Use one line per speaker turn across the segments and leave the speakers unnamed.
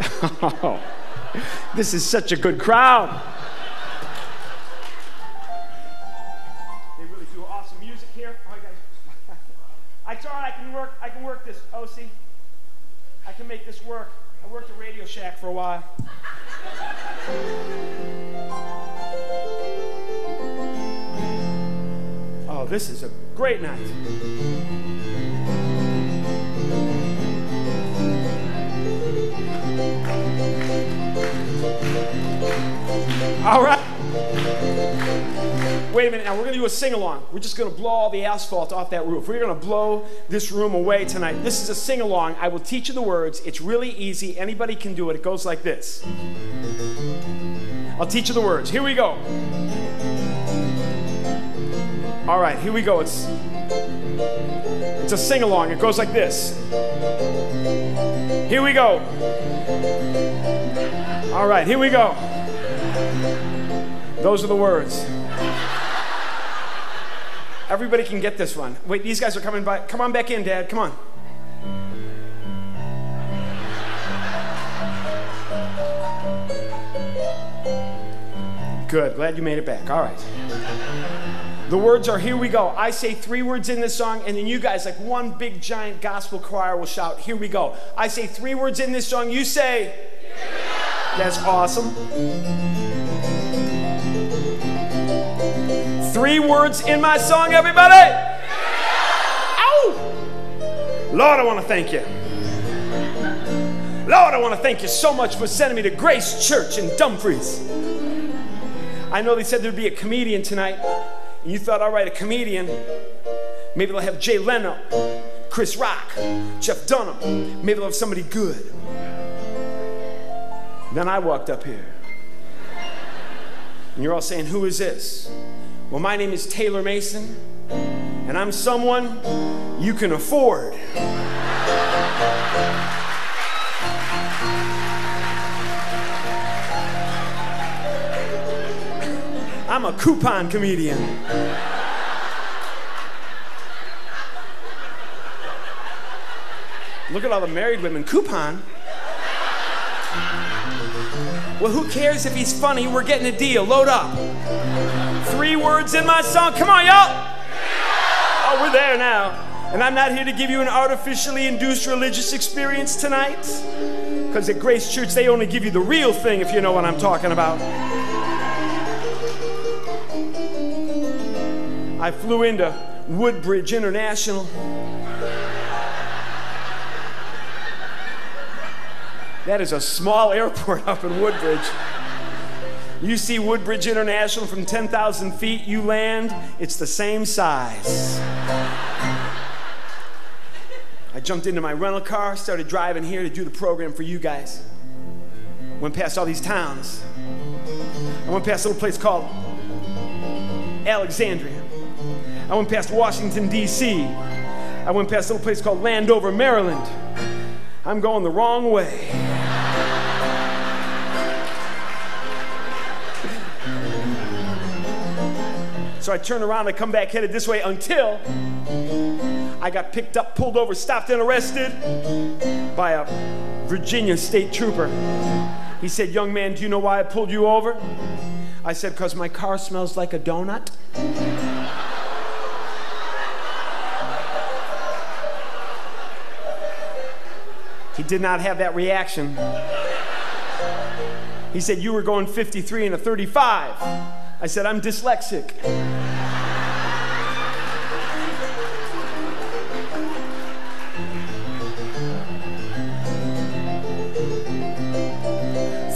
Oh, this is such a good crowd. They really do awesome music here. Oh, right, guys. I thought I can work. I can work this. Oh, OC. I can make this work. I worked at Radio Shack for a while. Oh, this is a great night. All right. Wait a minute. Now we're going to do a sing along. We're just going to blow all the asphalt off that roof. We're going to blow this room away tonight. This is a sing along. I will teach you the words. It's really easy. Anybody can do it. It goes like this. I'll teach you the words. Here we go. All right, here we go. It's it's a sing along. It goes like this. Here we go. All right, here we go. Those are the words. Everybody can get this one. Wait, these guys are coming by. Come on back in, Dad. Come on. Good. Glad you made it back. All right. The words are here we go. I say three words in this song, and then you guys, like one big giant gospel choir, will shout, Here we go. I say three words in this song. You say, That's awesome. Three words in my song, everybody. Ow! Lord, I want to thank you. Lord, I want to thank you so much for sending me to Grace Church in Dumfries. I know they said there'd be a comedian tonight, and you thought, all right, a comedian, maybe they'll have Jay Leno, Chris Rock, Jeff Dunham, maybe they'll have somebody good. Then I walked up here, and you're all saying, who is this? Well, my name is Taylor Mason, and I'm someone you can afford. I'm a coupon comedian. Look at all the married women. Coupon? Well, who cares if he's funny? We're getting a deal. Load up. Three words in my song. Come on, y'all. Oh, we're there now. And I'm not here to give you an artificially induced religious experience tonight. Because at Grace Church, they only give you the real thing, if you know what I'm talking about. I flew into Woodbridge International. That is a small airport up in Woodbridge. You see Woodbridge International from 10,000 feet, you land, it's the same size. I jumped into my rental car, started driving here to do the program for you guys. Went past all these towns. I went past a little place called Alexandria. I went past Washington, D.C. I went past a little place called Landover, Maryland. I'm going the wrong way. So I turned around, I come back headed this way until I got picked up, pulled over, stopped, and arrested by a Virginia state trooper. He said, Young man, do you know why I pulled you over? I said, Because my car smells like a donut. He did not have that reaction. He said, You were going 53 and a 35. I said, I'm dyslexic.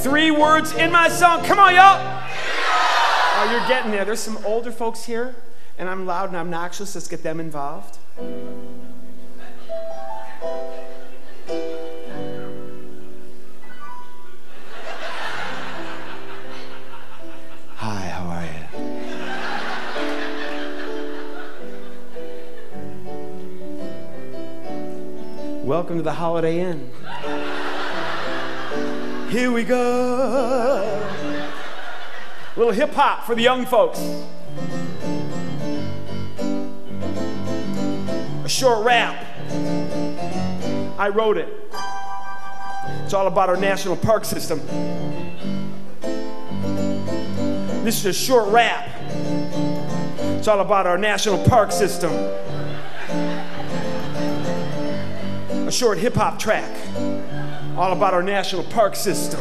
Three words in my song. Come on, y'all. Oh, you're getting there. There's some older folks here, and I'm loud and obnoxious. Let's get them involved. Welcome to the Holiday Inn. Here we go. A little hip hop for the young folks. A short rap. I wrote it. It's all about our national park system. This is a short rap. It's all about our national park system. A short hip hop track. All about our national park system.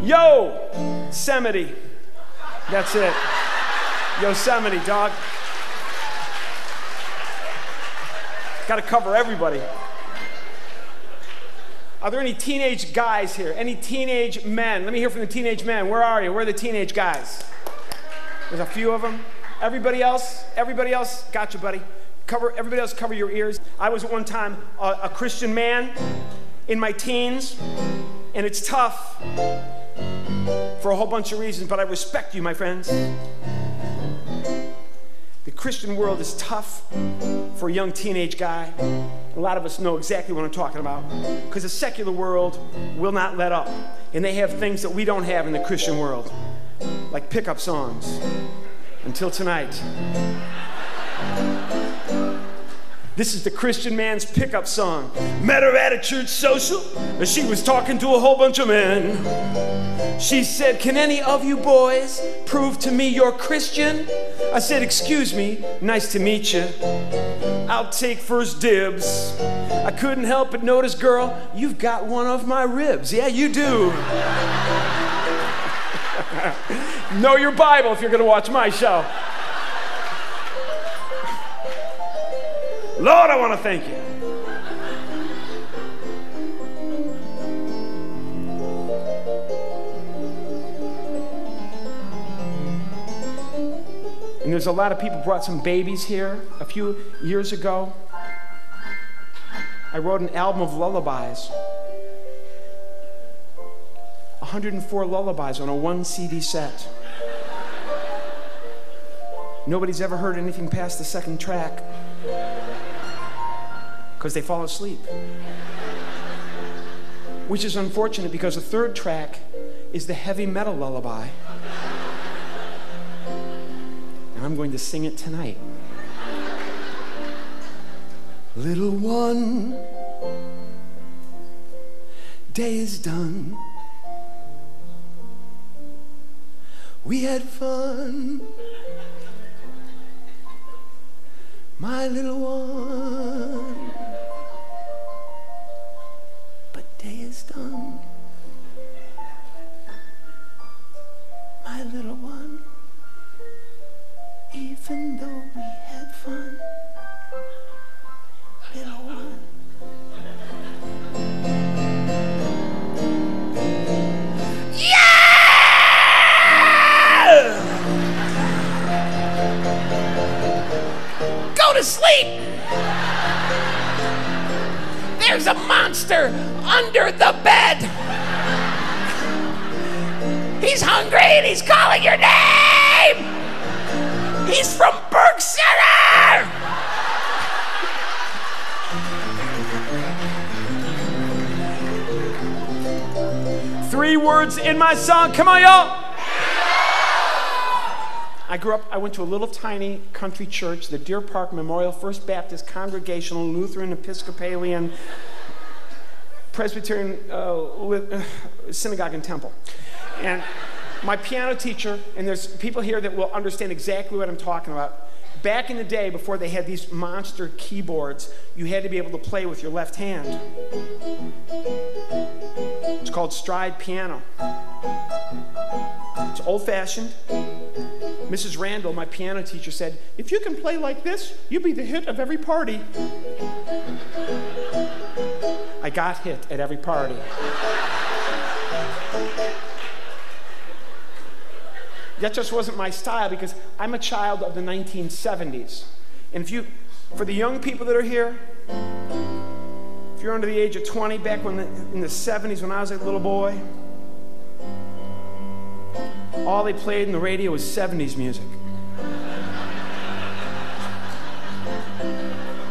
Yo, Yosemite. That's it. Yosemite, dog. Got to cover everybody. Are there any teenage guys here? Any teenage men? Let me hear from the teenage men. Where are you? Where are the teenage guys? There's a few of them. Everybody else? Everybody else? Gotcha, buddy. Cover everybody else. Cover your ears. I was at one time a, a Christian man in my teens, and it's tough for a whole bunch of reasons. But I respect you, my friends. The Christian world is tough for a young teenage guy. A lot of us know exactly what I'm talking about. Because the secular world will not let up. And they have things that we don't have in the Christian world, like pickup songs. Until tonight. This is the Christian man's pickup song. Met her at a church social, and she was talking to a whole bunch of men. She said, Can any of you boys prove to me you're Christian? I said, Excuse me, nice to meet you. I'll take first dibs. I couldn't help but notice, girl, you've got one of my ribs. Yeah, you do. know your Bible if you're going to watch my show. Lord, I want to thank you. And there's a lot of people brought some babies here a few years ago. I wrote an album of lullabies. 104 lullabies on a one CD set. Nobody's ever heard anything past the second track because they fall asleep. Which is unfortunate because the third track is the heavy metal lullaby. And I'm going to sing it tonight. Little one, day is done. We had fun. My little one. Monster under the bed. He's hungry and he's calling your name. He's from Center. Three words in my song. Come on, y'all. I grew up, I went to a little tiny country church, the Deer Park Memorial First Baptist Congregational Lutheran Episcopalian Presbyterian uh, uh, synagogue and temple. And my piano teacher, and there's people here that will understand exactly what I'm talking about. Back in the day, before they had these monster keyboards, you had to be able to play with your left hand. It's called stride piano. It's old fashioned. Mrs. Randall, my piano teacher, said, If you can play like this, you'll be the hit of every party. I got hit at every party. that just wasn't my style because I'm a child of the 1970s. And if you, for the young people that are here, if you're under the age of 20, back when the, in the 70s when I was a little boy, all they played in the radio was 70s music.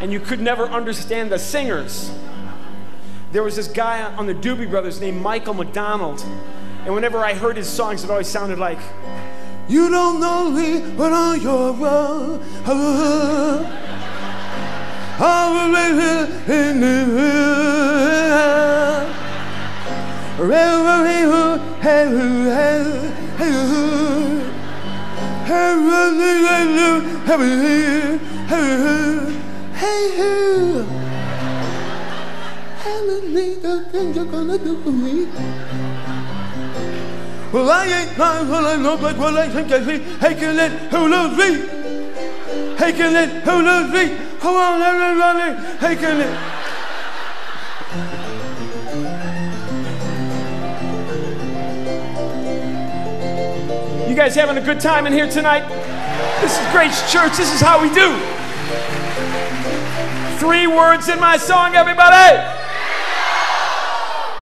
and you could never understand the singers there was this guy on the Doobie Brothers named Michael McDonald. And whenever I heard his songs, it always sounded like, You don't know me, but on your own. Uh, hey, hey, hey. Well, I ain't lying when I know like what I think I see. Hey, can it, who loves me? Hey, can it, who loves me? Come on, everybody. Hey, can it. You guys having a good time in here tonight? This is Grace Church. This is how we do. Three words in my song, everybody.